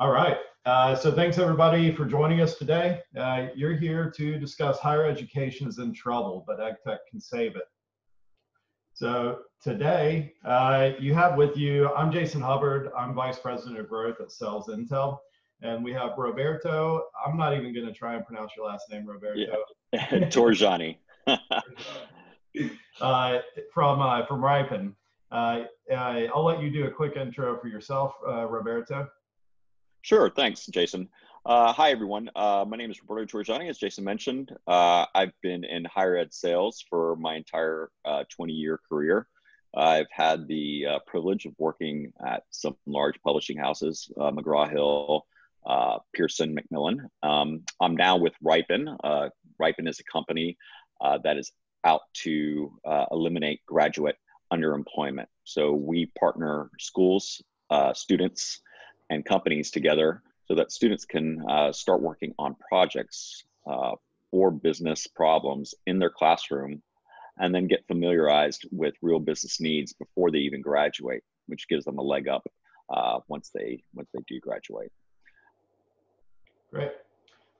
All right. Uh, so thanks everybody for joining us today. Uh, you're here to discuss higher education is in trouble, but EdTech can save it. So today uh, you have with you, I'm Jason Hubbard. I'm Vice President of Growth at SalesIntel. And we have Roberto. I'm not even going to try and pronounce your last name, Roberto. Yeah. Torreggiani. uh, from uh, from Riipen. Uh, I'll let you do a quick intro for yourself, uh, Roberto. Sure, thanks, Jason. Uh, hi, everyone. Uh, my name is Roberto Torreggiani, as Jason mentioned. Uh, I've been in higher ed sales for my entire 20-year uh, career. I've had the uh, privilege of working at some large publishing houses, uh, McGraw-Hill, Pearson, Macmillan. Um, I'm now with Riipen. Riipen is a company that is out to eliminate graduate underemployment. So we partner schools, students, and companies together so that students can uh, start working on projects uh, or business problems in their classroom and then get familiarized with real business needs before they even graduate, which gives them a leg up uh, once they once they do graduate. Great.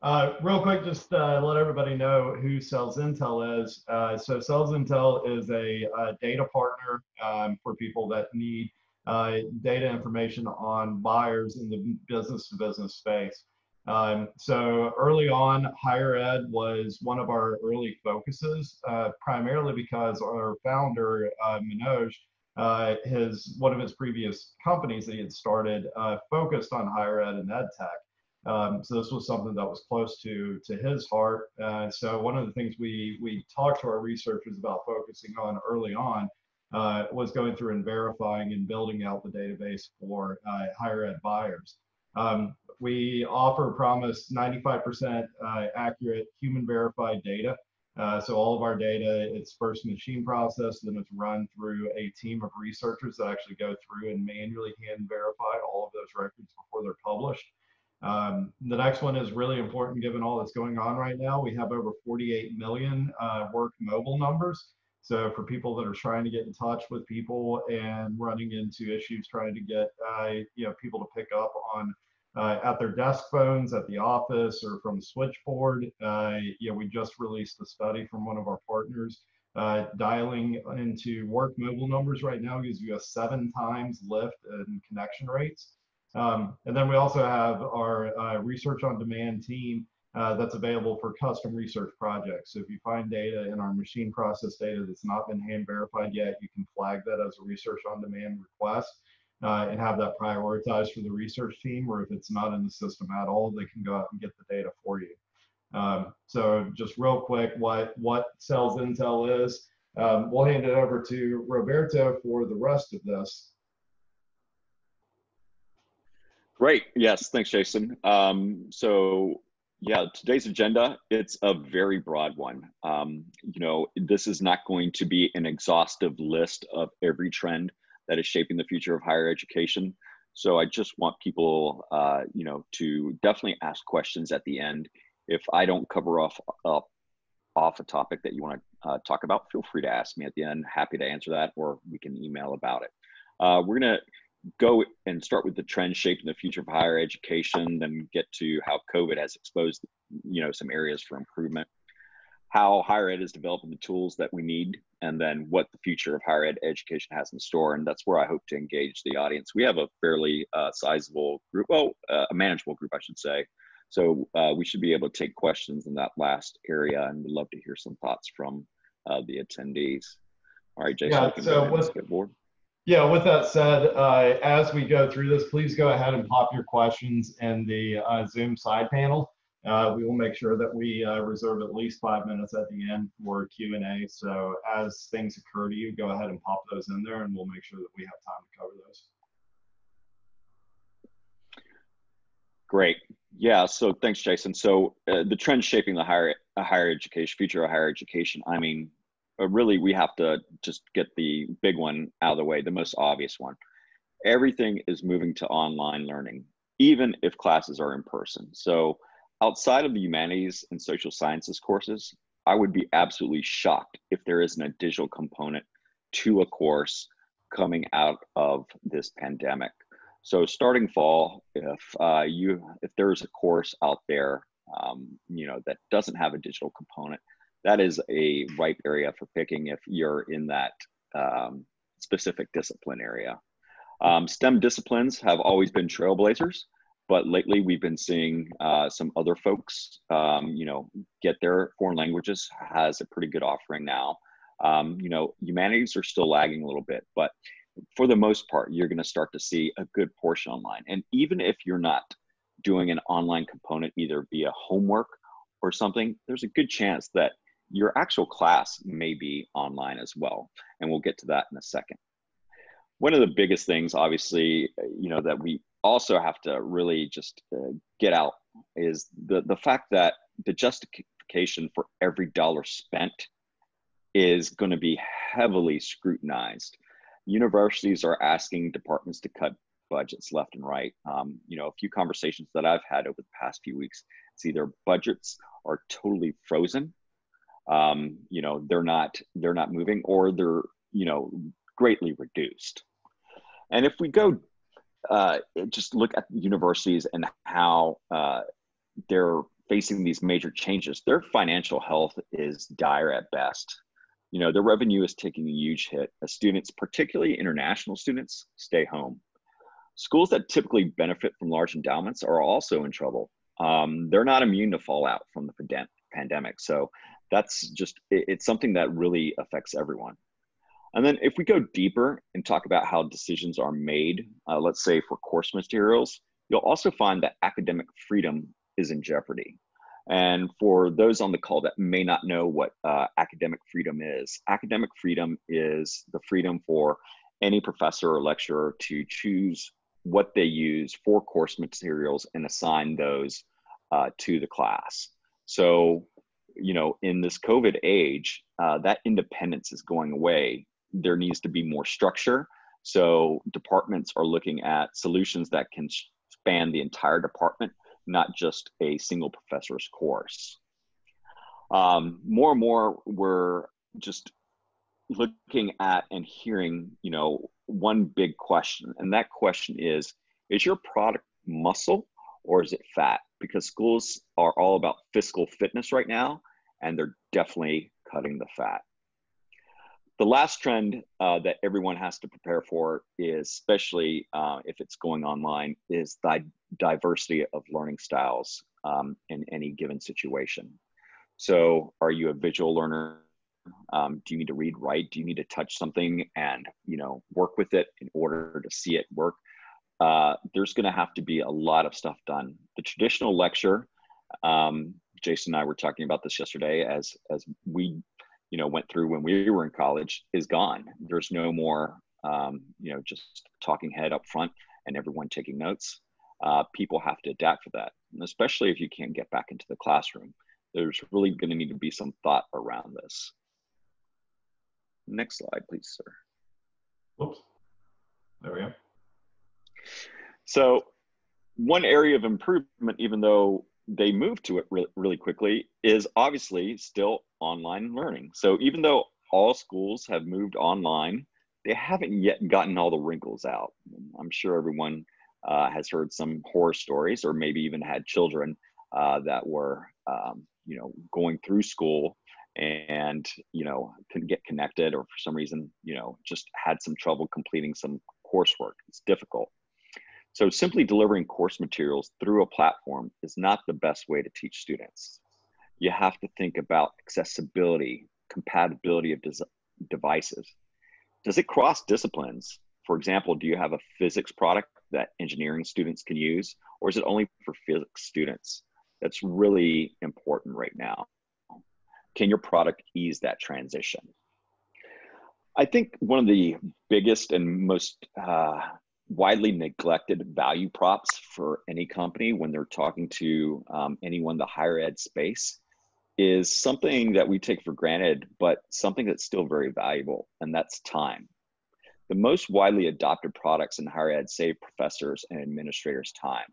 Uh, real quick, just uh, let everybody know who SalesIntel is. Uh, so SalesIntel is a, a data partner um, for people that need uh, data information on buyers in the business to business space. Um, so early on, higher ed was one of our early focuses, uh, primarily because our founder, uh, Manoj, uh, his one of his previous companies that he had started uh, focused on higher ed and ed tech. Um, so this was something that was close to to his heart. Uh, so one of the things we we talked to our researchers about focusing on early on uh, was going through and verifying and building out the database for uh, higher ed buyers. Um, we offer promise 95% uh, accurate human verified data. Uh, so all of our data, it's first machine processed, then it's run through a team of researchers that actually go through and manually hand verify all of those records before they're published. Um, the next one is really important given all that's going on right now. We have over 48 million uh, work mobile numbers. So for people that are trying to get in touch with people and running into issues trying to get uh, you know people to pick up on uh, at their desk phones at the office or from the switchboard, uh, know we just released a study from one of our partners. Uh, dialing into work mobile numbers right now gives you a seven times lift in connection rates. Um, and then we also have our uh, research on demand team uh, that's available for custom research projects. So if you find data in our machine process data that's not been hand verified yet, you can flag that as a research on demand request uh, and have that prioritized for the research team, or if it's not in the system at all, they can go out and get the data for you. Um, so just real quick, what, what SalesIntel is, um, we'll hand it over to Roberto for the rest of this. Great. Yes. Thanks, Jason. Um, so yeah, today's agenda, it's a very broad one. Um, you know, this is not going to be an exhaustive list of every trend that is shaping the future of higher education. So I just want people, uh, you know, to definitely ask questions at the end. If I don't cover off uh, off a topic that you want to uh, talk about, feel free to ask me at the end. Happy to answer that, or we can email about it. Uh, we're gonna go and start with the trend shaping the future of higher education, then get to how COVID has exposed, you know, some areas for improvement, how higher ed is developing the tools that we need, and then what the future of higher ed education has in store. And that's where I hope to engage the audience. We have a fairly uh, sizable group, well, uh, a manageable group, I should say. So uh, we should be able to take questions in that last area, and we'd love to hear some thoughts from uh, the attendees. All right, Jason, yeah, so let's get board. Yeah, with that said, uh, as we go through this, please go ahead and pop your questions in the uh, Zoom side panel. Uh, we will make sure that we uh, reserve at least five minutes at the end for Q&A. So as things occur to you, go ahead and pop those in there and we'll make sure that we have time to cover those. Great. Yeah, so thanks, Jason. So uh, the trend shaping the higher, higher education, future of higher education, I mean, really we have to just get the big one out of the way, the most obvious one. Everything is moving to online learning, even if classes are in person. So outside of the humanities and social sciences courses, I would be absolutely shocked if there isn't a digital component to a course coming out of this pandemic. So starting fall, if uh, you if there's a course out there, um, you know that doesn't have a digital component, that is a ripe area for picking if you're in that um, specific discipline area. Um, STEM disciplines have always been trailblazers, but lately we've been seeing uh, some other folks, um, you know, get their foreign languages has a pretty good offering now. Um, you know, humanities are still lagging a little bit, but for the most part, you're going to start to see a good portion online. And even if you're not doing an online component, either via homework or something, there's a good chance that your actual class may be online as well. And we'll get to that in a second. One of the biggest things, obviously, you know, that we also have to really just uh, get out is the, the fact that the justification for every dollar spent is going to be heavily scrutinized. Universities are asking departments to cut budgets left and right. Um, you know, a few conversations that I've had over the past few weeks, it's either budgets are totally frozen, um, you know, they're not they're not moving, or they're you know greatly reduced. And if we go uh, just look at universities and how uh, they're facing these major changes, their financial health is dire at best. You know, their revenue is taking a huge hit as students, particularly international students, stay home. Schools that typically benefit from large endowments are also in trouble. Um, they're not immune to fallout from the pandemic. So that's just, it's something that really affects everyone. And then if we go deeper and talk about how decisions are made, uh, let's say for course materials, you'll also find that academic freedom is in jeopardy. And for those on the call that may not know what uh, academic freedom is, academic freedom is the freedom for any professor or lecturer to choose what they use for course materials and assign those uh, to the class. So, you know, in this COVID age, uh, that independence is going away there needs to be more structure. So departments are looking at solutions that can span the entire department, not just a single professor's course. Um, more and more, we're just looking at and hearing, you know, one big question, and that question is: Is your product muscle or is it fat? Because schools are all about fiscal fitness right now, and they're definitely cutting the fat the last trend uh, that everyone has to prepare for is, especially uh, if it's going online, is the diversity of learning styles um, in any given situation. So, are you a visual learner? Um, do you need to read, write? Do you need to touch something and you know work with it in order to see it work? Uh, there's going to have to be a lot of stuff done. The traditional lecture, um, Jason and I were talking about this yesterday, as as we you know went through when we were in college is gone. There's no more um, you know just talking head up front and everyone taking notes. Uh, people have to adapt for that. And especially if you can't get back into the classroom there's really going to need to be some thought around this. Next slide please sir. Whoops. There we go. So one area of improvement even though they moved to it really, really quickly is obviously still online learning. So even though all schools have moved online, they haven't yet gotten all the wrinkles out. I'm sure everyone uh, has heard some horror stories, or maybe even had children uh, that were, um, you know, going through school and you know couldn't get connected, or for some reason, you know, just had some trouble completing some coursework. It's difficult. So simply delivering course materials through a platform is not the best way to teach students. You have to think about accessibility, compatibility of devices. Does it cross disciplines? For example, do you have a physics product that engineering students can use, or is it only for physics students? That's really important right now. Can your product ease that transition? I think one of the biggest and most uh, widely neglected value props for any company when they're talking to um, anyone in the higher ed space is something that we take for granted, but something that's still very valuable, and that's time. The most widely adopted products in higher ed save professors and administrators time.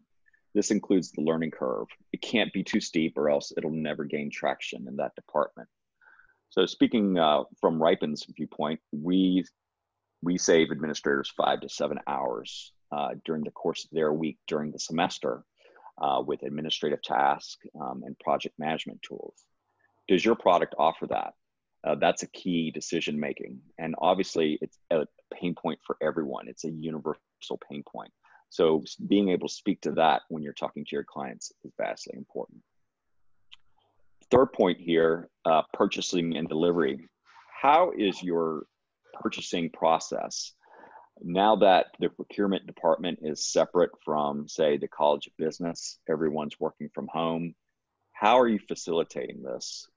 This includes the learning curve. It can't be too steep or else it'll never gain traction in that department. So speaking uh, from Riipen's viewpoint, we we save administrators five to seven hours uh, during the course of their week during the semester uh, with administrative tasks um, and project management tools. Does your product offer that? Uh, that's a key decision making. And obviously, it's a pain point for everyone, it's a universal pain point. So, being able to speak to that when you're talking to your clients is vastly important. Third point here uh, purchasing and delivery. How is your purchasing process? Now that the procurement department is separate from, say, the College of Business, everyone's working from home. How are you facilitating this?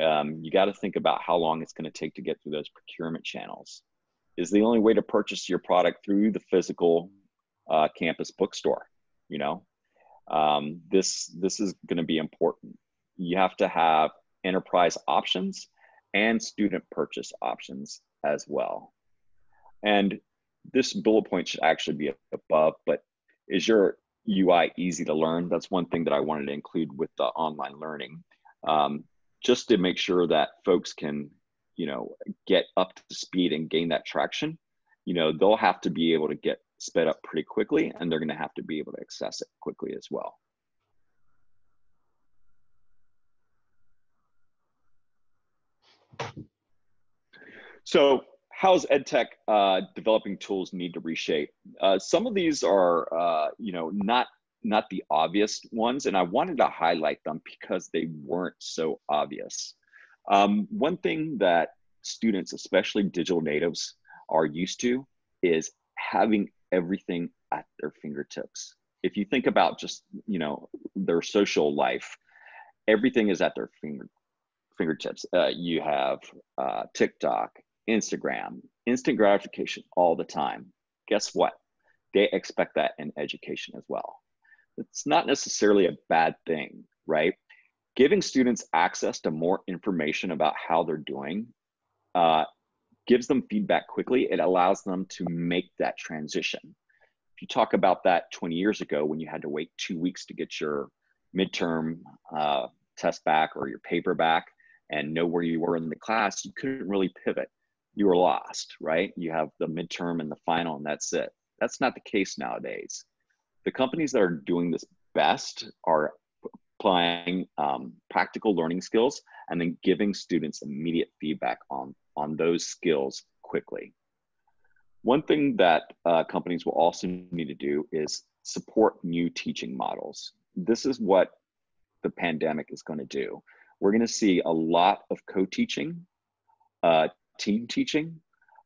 Um, you got to think about how long it's going to take to get through those procurement channels. Is the only way to purchase your product through the physical uh, campus bookstore? You know, um, this this is going to be important. You have to have enterprise options and student purchase options as well. And this bullet point should actually be above, but is your UI easy to learn? That's one thing that I wanted to include with the online learning, um, just to make sure that folks can, you know, get up to speed and gain that traction. You know, they'll have to be able to get sped up pretty quickly, and they're going to have to be able to access it quickly as well. So how's edtech uh, developing tools need to reshape? Uh, some of these are, uh, you know, not not the obvious ones, and I wanted to highlight them because they weren't so obvious. Um, one thing that students, especially digital natives, are used to is having everything at their fingertips. If you think about just, you know, their social life, everything is at their finger, fingertips. Uh, you have uh, TikTok, Instagram, instant gratification all the time. Guess what? They expect that in education as well. It's not necessarily a bad thing, right? Giving students access to more information about how they're doing uh, gives them feedback quickly. It allows them to make that transition. If you talk about that 20 years ago when you had to wait two weeks to get your midterm uh, test back or your paper back and know where you were in the class, you couldn't really pivot you were lost, right? You have the midterm and the final, and that's it. That's not the case nowadays. The companies that are doing this best are applying um, practical learning skills and then giving students immediate feedback on, on those skills quickly. One thing that uh, companies will also need to do is support new teaching models. This is what the pandemic is going to do. We're going to see a lot of co-teaching, uh, team teaching,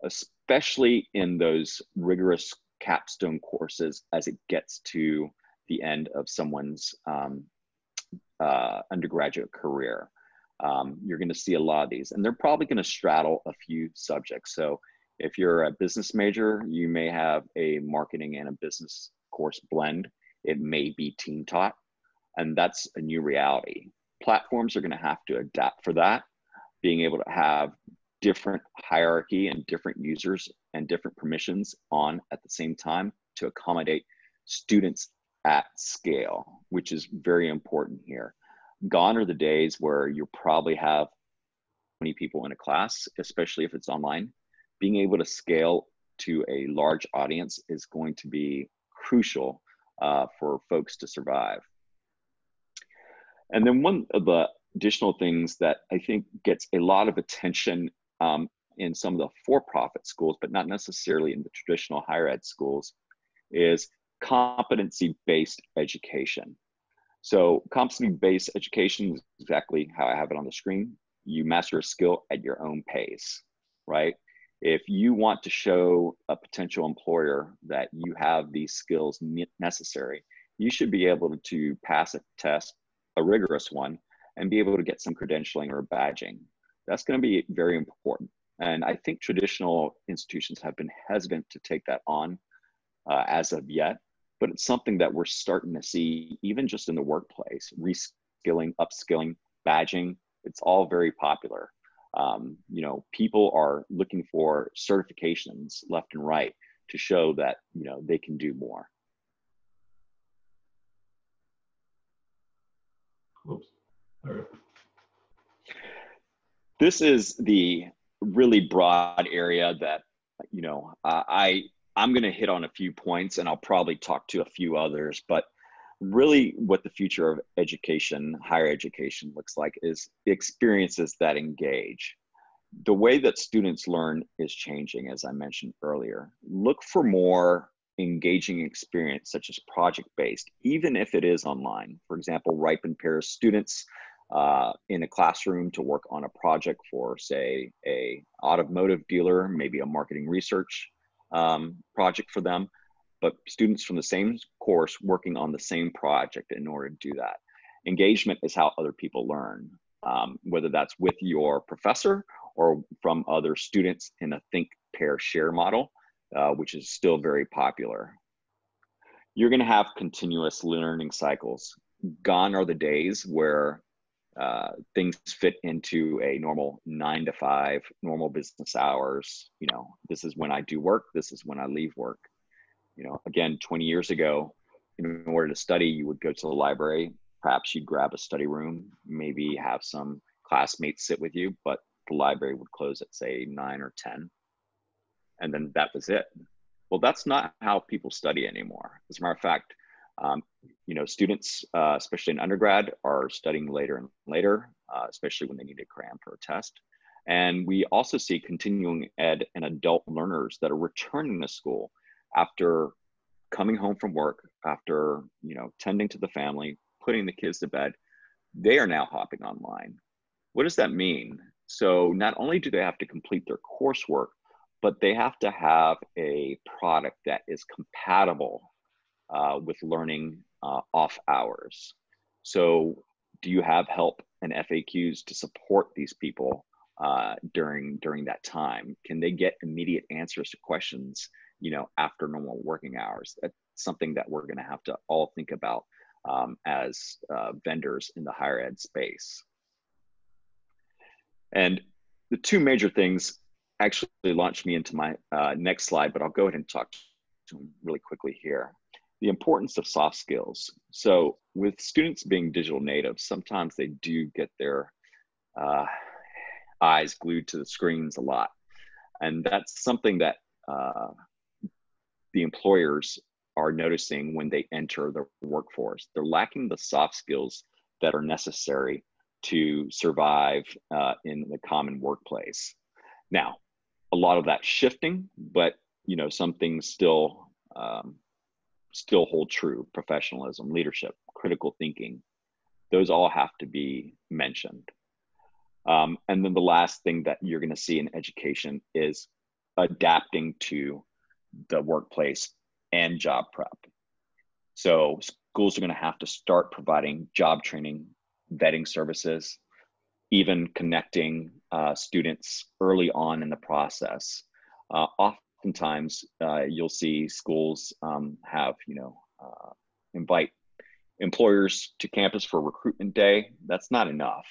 especially in those rigorous capstone courses as it gets to the end of someone's um, uh, undergraduate career. Um, you're going to see a lot of these, and they're probably going to straddle a few subjects. So, if you're a business major, you may have a marketing and a business course blend. It may be team taught, and that's a new reality. Platforms are going to have to adapt for that, being able to have different hierarchy and different users and different permissions on at the same time to accommodate students at scale, which is very important here. Gone are the days where you probably have 20 people in a class, especially if it's online. Being able to scale to a large audience is going to be crucial uh, for folks to survive. And then one of the additional things that I think gets a lot of attention um, in some of the for-profit schools, but not necessarily in the traditional higher ed schools, is competency-based education. So competency-based education is exactly how I have it on the screen. You master a skill at your own pace, right? If you want to show a potential employer that you have these skills necessary, you should be able to pass a test, a rigorous one, and be able to get some credentialing or badging that's going to be very important. And I think traditional institutions have been hesitant to take that on uh, as of yet, but it's something that we're starting to see even just in the workplace, reskilling, upskilling, badging, it's all very popular. Um, you know, people are looking for certifications left and right to show that, you know, they can do more. Oops. All right this is the really broad area that you know uh, I I'm going to hit on a few points and I'll probably talk to a few others, but really what the future of education, higher education looks like is experiences that engage. The way that students learn is changing, as I mentioned earlier. Look for more engaging experience, such as project based, even if it is online. For example, Riipen pairs students uh, in a classroom to work on a project for, say, a automotive dealer, maybe a marketing research um, project for them, but students from the same course working on the same project in order to do that. Engagement is how other people learn, um, whether that's with your professor or from other students in a think, pair, share model, uh, which is still very popular. You're gonna have continuous learning cycles. Gone are the days where uh, things fit into a normal nine to five, normal business hours. You know, this is when I do work, this is when I leave work. You know, again, 20 years ago, in order to study, you would go to the library. Perhaps you'd grab a study room, maybe have some classmates sit with you, but the library would close at say nine or 10. And then that was it. Well, that's not how people study anymore. As a matter of fact, um, you know, students, uh, especially in undergrad, are studying later and later, uh, especially when they need to cram for a test. And we also see continuing ed and adult learners that are returning to school after coming home from work, after you know, tending to the family, putting the kids to bed. They are now hopping online. What does that mean? So not only do they have to complete their coursework, but they have to have a product that is compatible uh, with learning uh, off hours. So, do you have help and FAQs to support these people uh, during during that time? Can they get immediate answers to questions, you know, after normal working hours? That's something that we're going to have to all think about um, as uh, vendors in the higher ed space. And the two major things actually launched me into my uh, next slide, but I'll go ahead and talk to them really quickly here the importance of soft skills. So, with students being digital natives, sometimes they do get their uh, eyes glued to the screens a lot. And that's something that uh, the employers are noticing when they enter the workforce. They're lacking the soft skills that are necessary to survive uh, in the common workplace. Now, a lot of that shifting, but you know, some things still um, still hold true professionalism, leadership, critical thinking. Those all have to be mentioned. Um, and then the last thing that you're going to see in education is adapting to the workplace and job prep. So schools are going to have to start providing job training, vetting services, even connecting uh, students early on in the process. Uh, oftentimes uh, you'll see schools um, have, you know, uh, invite employers to campus for recruitment day. That's not enough.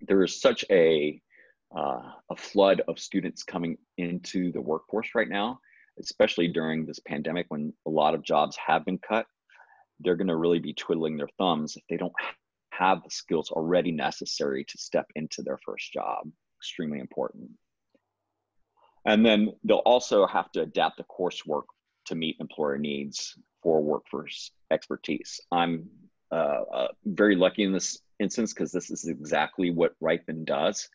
There is such a uh, a flood of students coming into the workforce right now, especially during this pandemic when a lot of jobs have been cut. They're going to really be twiddling their thumbs if they don't have the skills already necessary to step into their first job. Extremely important. And then they'll also have to adapt the coursework to meet employer needs for workforce expertise. I'm uh, uh, very lucky in this instance because this is exactly what Riipen does.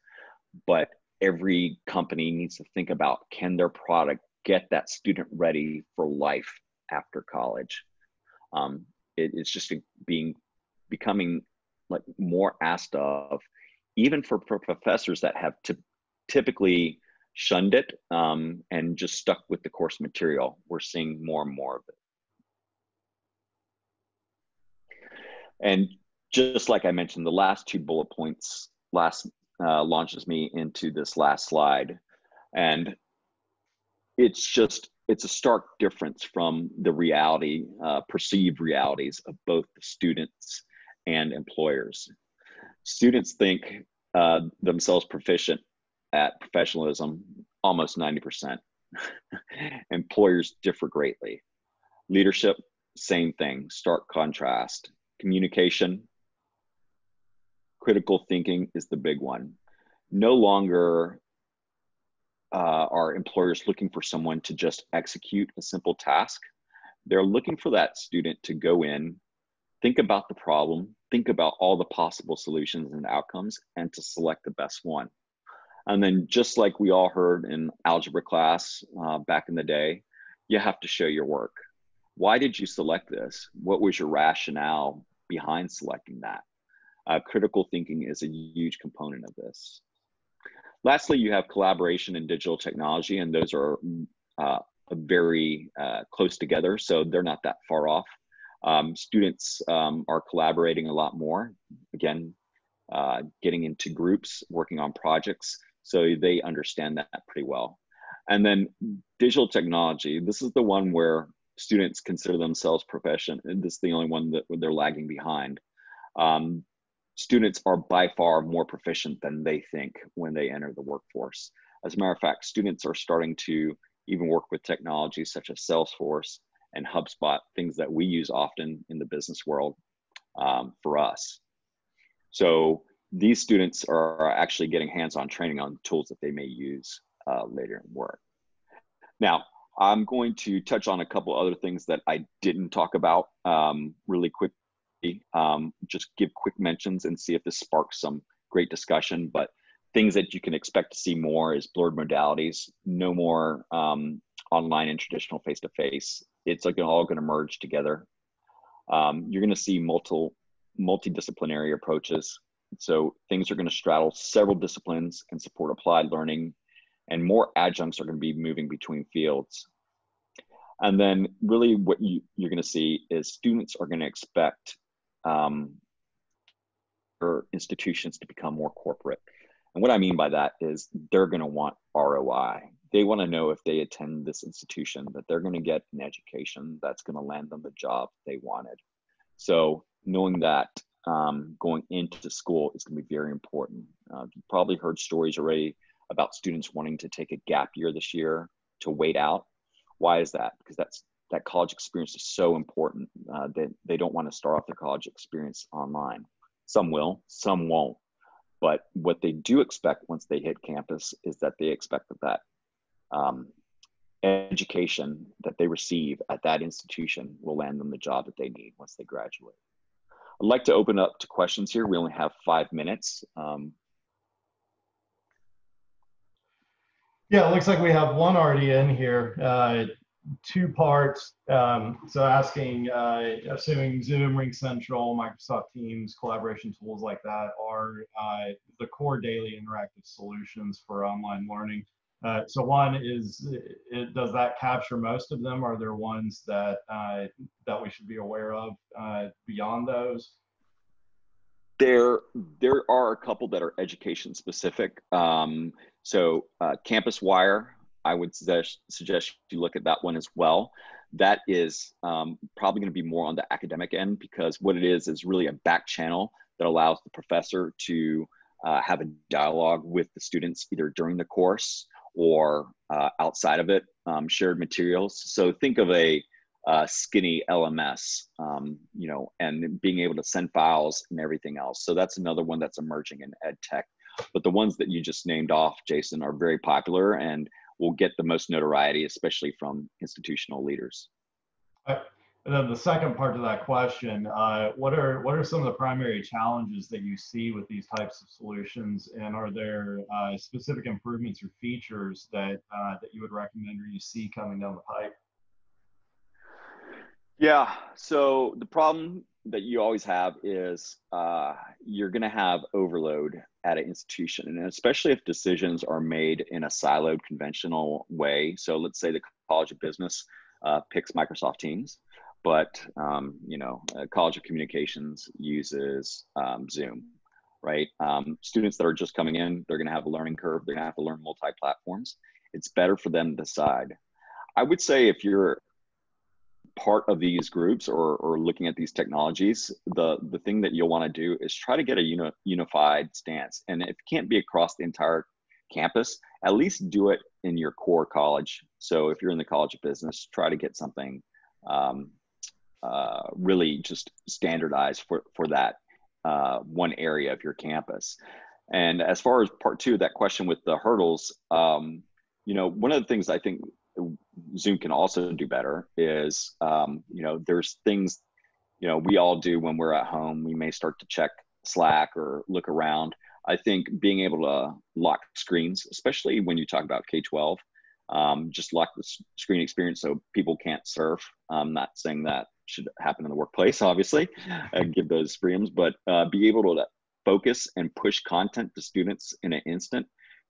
But every company needs to think about can their product get that student ready for life after college? Um, it, it's just being becoming like more asked of, even for, professors that have to typically shunned it um, and just stuck with the course material. We're seeing more and more of it. And just like I mentioned, the last two bullet points last uh, launches me into this last slide. And it's just, it's a stark difference from the reality, uh, perceived realities of both the students and employers. Students think uh, themselves proficient at professionalism, almost 90%. Employers differ greatly. Leadership, same thing, stark contrast. Communication, critical thinking is the big one. No longer uh, are employers looking for someone to just execute a simple task. They're looking for that student to go in, think about the problem, think about all the possible solutions and outcomes, and to select the best one. And then, just like we all heard in algebra class uh, back in the day, you have to show your work. Why did you select this? What was your rationale behind selecting that? Uh, critical thinking is a huge component of this. Lastly, you have collaboration and digital technology, and those are uh, very uh, close together, so they're not that far off. Um, students um, are collaborating a lot more. Again, uh, getting into groups, working on projects, so they understand that pretty well. And then digital technology, this is the one where students consider themselves proficient, and this is the only one that they're lagging behind. Um, students are by far more proficient than they think when they enter the workforce. As a matter of fact, students are starting to even work with technologies such as Salesforce and HubSpot, things that we use often in the business world um, for us. So these students are actually getting hands-on training on tools that they may use uh, later in work. Now, I'm going to touch on a couple other things that I didn't talk about um, really quickly. Um, just give quick mentions and see if this sparks some great discussion. But things that you can expect to see more is blurred modalities, no more um, online and traditional face to face. It's like all going to merge together. Um, you're going to see multiple multidisciplinary approaches. So things are going to straddle several disciplines and support applied learning and more adjuncts are going to be moving between fields. And then really what you, you're going to see is students are going to expect um, institutions to become more corporate. And what I mean by that is they're going to want ROI. They want to know if they attend this institution that they're going to get an education that's going to land them the job they wanted. So knowing that um, going into school is going to be very important. Uh, you've probably heard stories already about students wanting to take a gap year this year to wait out. Why is that? Because that's that college experience is so important uh, that they don't want to start off their college experience online. Some will, some won't. But what they do expect once they hit campus is that they expect that that um, education that they receive at that institution will land them the job that they need once they graduate. I'd like to open up to questions here. We only have five minutes. Um, Yeah, it looks like we have one already in here. Uh, two parts. Um, so asking, uh, assuming Zoom, RingCentral, Microsoft Teams, collaboration tools like that are uh, the core daily interactive solutions for online learning. Uh, so one is, it, does that capture most of them? Are there ones that uh, that we should be aware of uh, beyond those? There, there are a couple that are education specific. Um, so uh, Campuswire, I would suggest, suggest you look at that one as well. That is um, probably going to be more on the academic end because what it is is really a back channel that allows the professor to uh, have a dialogue with the students either during the course or uh, outside of it, um, shared materials. So think of a uh, skinny LMS, um, you know, and being able to send files and everything else. So that's another one that's emerging in ed tech but the ones that you just named off, Jason, are very popular and will get the most notoriety, especially from institutional leaders. And then the second part to that question, uh, what are what are some of the primary challenges that you see with these types of solutions, and are there uh, specific improvements or features that uh, that you would recommend or you see coming down the pipe? Yeah, so the problem that you always have is uh, you're going to have overload at an institution, and especially if decisions are made in a siloed, conventional way. So let's say the College of Business uh, picks Microsoft Teams, but um, you know, College of Communications uses um, Zoom, right? Um, students that are just coming in, they're going to have a learning curve. They're going to have to learn multi-platforms. It's better for them to decide. I would say if you're part of these groups or, or looking at these technologies, the, the thing that you'll want to do is try to get a uni, unified stance. And if it can't be across the entire campus, at least do it in your core college. So if you're in the College of Business, try to get something um, uh, really just standardized for, for that uh, one area of your campus. And as far as part two, of that question with the hurdles, um, you know, one of the things I think Zoom can also do better is, um, you know, there's things, you know, we all do when we're at home. We may start to check Slack or look around. I think being able to lock screens, especially when you talk about K 12, um, just lock the screen experience so people can't surf. I'm not saying that should happen in the workplace, obviously, and give those freedoms, but uh, be able to focus and push content to students in an instant.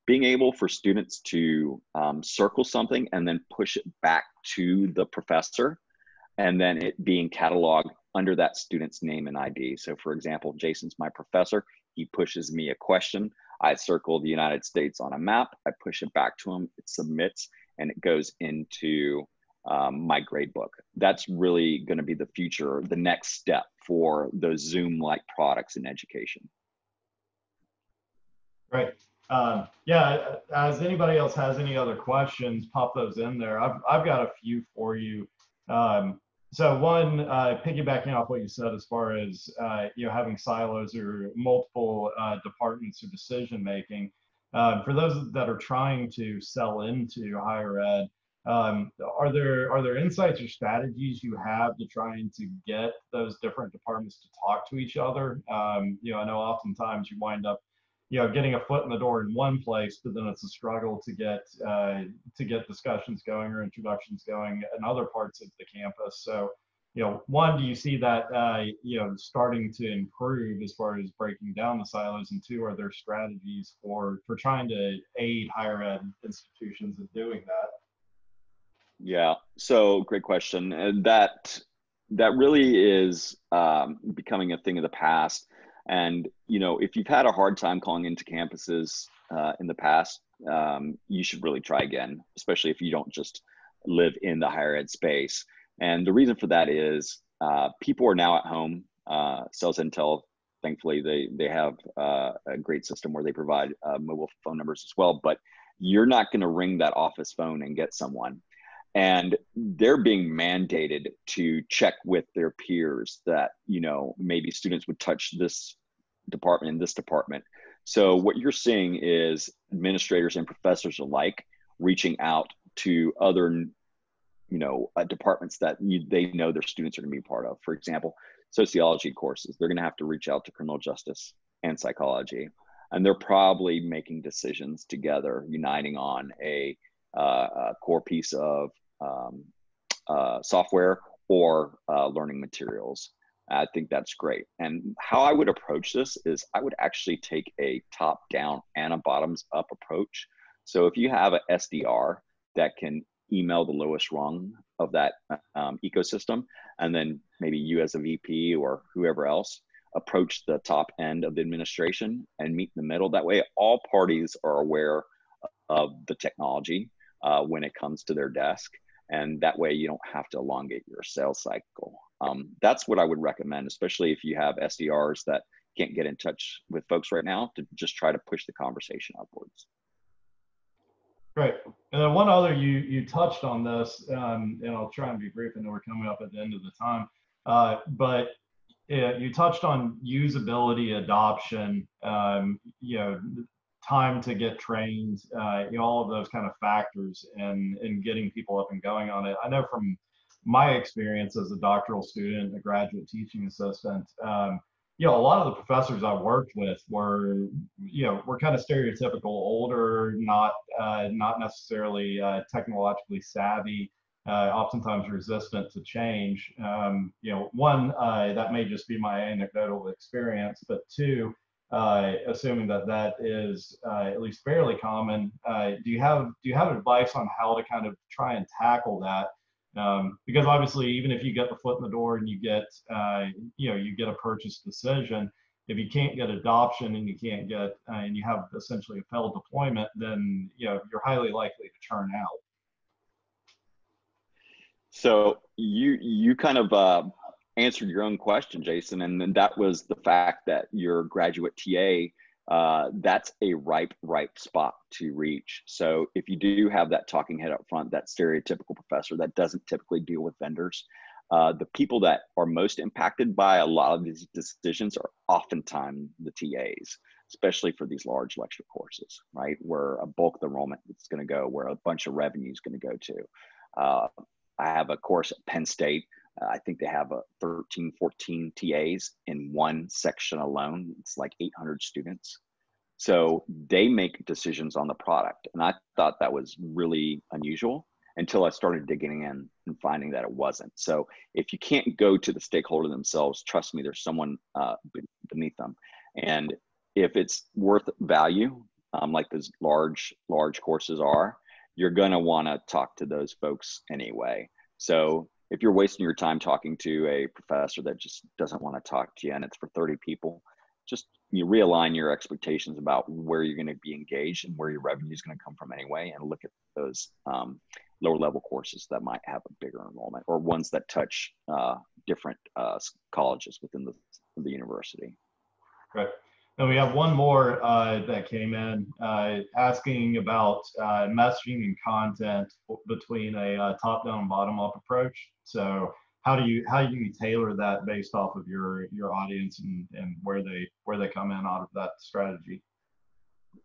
Being able for students to um, circle something and then push it back to the professor, and then it being cataloged under that student's name and ID. So, for example, Jason's my professor. He pushes me a question. I circle the United States on a map. I push it back to him. It submits, and it goes into um, my gradebook. That's really going to be the future, the next step for those Zoom-like products in education. Right. Um, yeah. As anybody else has any other questions, pop those in there. I've I've got a few for you. Um, so one, uh, piggybacking off what you said, as far as uh, you know, having silos or multiple uh, departments or decision making. Um, for those that are trying to sell into higher ed, um, are there are there insights or strategies you have to trying to get those different departments to talk to each other? Um, you know, I know oftentimes you wind up, you know, getting a foot in the door in one place, but then it's a struggle to get uh, to get discussions going or introductions going in other parts of the campus. So, you know, one, do you see that uh, you know starting to improve as far as breaking down the silos, and two, are there strategies for for trying to aid higher ed institutions in doing that? Yeah. So great question. And that that really is um, becoming a thing of the past. And you know, if you've had a hard time calling into campuses uh, in the past, um, you should really try again, especially if you don't just live in the higher ed space. And the reason for that is uh, people are now at home. Uh, Sales Intel, thankfully, they they have uh, a great system where they provide uh, mobile phone numbers as well. But you're not going to ring that office phone and get someone and they're being mandated to check with their peers that you know maybe students would touch this department in this department. So what you're seeing is administrators and professors alike reaching out to other you know uh, departments that you, they know their students are going to be part of. For example sociology courses. They're going to have to reach out to criminal justice and psychology. And they're probably making decisions together uniting on a, uh, a core piece of um, uh, software or uh, learning materials. I think that's great. And how I would approach this is I would actually take a top down and a bottoms up approach. So if you have an SDR that can email the lowest rung of that um, ecosystem, and then maybe you as a VP or whoever else approach the top end of the administration and meet in the middle. That way, all parties are aware of the technology uh, when it comes to their desk and that way you don't have to elongate your sales cycle. Um, that's what I would recommend, especially if you have SDRs that can't get in touch with folks right now to just try to push the conversation upwards. Great. And then one other, you you touched on this, um, and I'll try and be brief. I know we're coming up at the end of the time, uh, but you touched on usability adoption. Um, you know, time to get trained, uh, you know, all of those kind of factors in, in getting people up and going on it. I know from my experience as a doctoral student, a graduate teaching assistant, um, you know, a lot of the professors I worked with were, you know, were kind of stereotypical, older, not uh, not necessarily uh, technologically savvy, uh, oftentimes resistant to change. Um, you know, one uh, that may just be my anecdotal experience, but two, assuming that that is uh, at least fairly common. Uh, do you have do you have advice on how to kind of try and tackle that? Um, because obviously, even if you get the foot in the door and you get uh, you know you get a purchase decision, if you can't get adoption and you can't get uh, and you have essentially a failed deployment, then you know you're highly likely to churn out. So you you kind of uh, answered your own question, Jason, and then that was the fact that your graduate TA, uh, that's a ripe, ripe spot to reach. So if you do have that talking head up front, that stereotypical professor that doesn't typically deal with vendors, uh, the people that are most impacted by a lot of these decisions are oftentimes the TAs. especially for these large lecture courses, right? Where a bulk of the enrollment is going to go, where a bunch of revenue is going to go to. Uh, I have a course at Penn State. Uh, I think they have a 13, 14 TAs in one section alone. It's like 800 students. So they make decisions on the product. And I thought that was really unusual until I started digging in and finding that it wasn't. So if you can't go to the stakeholder themselves, trust me, there's someone uh, beneath them. And if it's worth value, um, like those large, large courses are, you're going to want to talk to those folks anyway. So if you're wasting your time talking to a professor that just doesn't want to talk to you and it's for 30 people, just you realign your expectations about where you're going to be engaged and where your revenue is going to come from anyway, and look at those um, lower level courses that might have a bigger enrollment or ones that touch uh, different uh, colleges within the, the university. Right. And we have one more uh, that came in uh, asking about uh, messaging and content between a uh, top-down and bottom-up approach. So how do you how do you tailor that based off of your your audience and, and where they where they come in out of that strategy?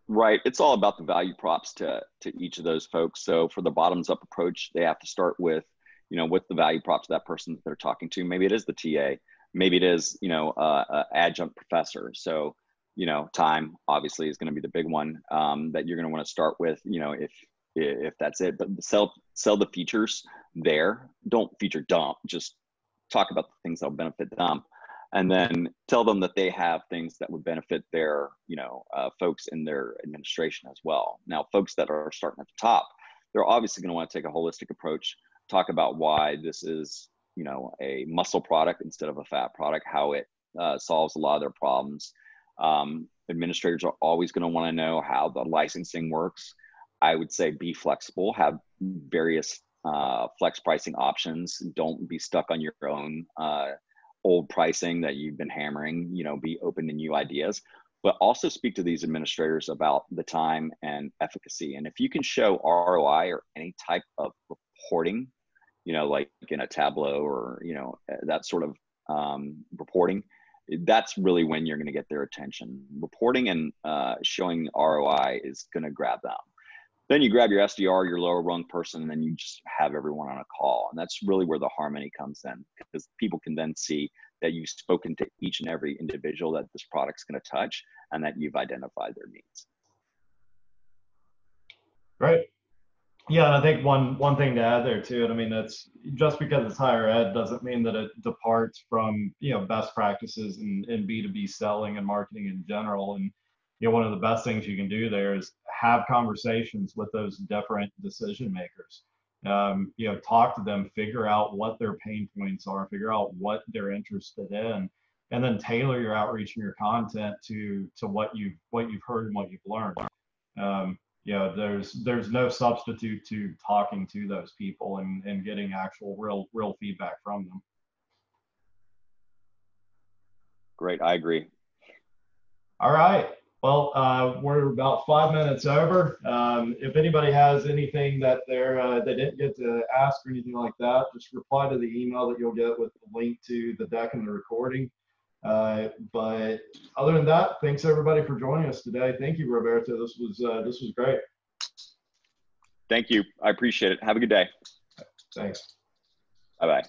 Right. It's all about the value props to to each of those folks. So for the bottoms-up approach, they have to start with, you know, with the value props to that person that they're talking to. Maybe it is the TA. Maybe it is, you know, uh, adjunct professor. So you know, time obviously is going to be the big one um, that you're going to want to start with. You know, if if that's it, but sell sell the features there. Don't feature dump. Just talk about the things that'll benefit them, and then tell them that they have things that would benefit their you know uh, folks in their administration as well. Now, folks that are starting at the top, they're obviously going to want to take a holistic approach. Talk about why this is you know a muscle product instead of a fat product, how it uh, solves a lot of their problems um, administrators are always going to want to know how the licensing works. I would say be flexible, have various uh, flex pricing options. Don't be stuck on your own uh, old pricing that you've been hammering. You know, be open to new ideas, but also speak to these administrators about the time and efficacy. And if you can show ROI or any type of reporting, you know, like in a Tableau or you know that sort of um, reporting, that's really when you're going to get their attention. Reporting and uh, showing ROI is going to grab them. Then you grab your SDR, your lower rung person, and then you just have everyone on a call. And that's really where the harmony comes in because people can then see that you've spoken to each and every individual that this product's going to touch and that you've identified their needs. Right. Yeah, I think one one thing to add there too, and I mean that's just because it's higher ed doesn't mean that it departs from you know best practices in, in B2B selling and marketing in general. And you know, one of the best things you can do there is have conversations with those different decision makers. Um, you know, talk to them, figure out what their pain points are, figure out what they're interested in, and then tailor your outreach and your content to to what you what you've heard and what you've learned. Um, you know, there's there's no substitute to talking to those people and, and getting actual real real feedback from them. Great, I agree. All right. Well, uh, we're about five minutes over. Um, if anybody has anything that they're uh, they didn't get to ask or anything like that, just reply to the email that you'll get with the link to the deck and the recording. Uh, but other than that, thanks everybody for joining us today. Thank you, Roberto. This was uh, this was great. Thank you. I appreciate it. Have a good day. Thanks. Bye bye.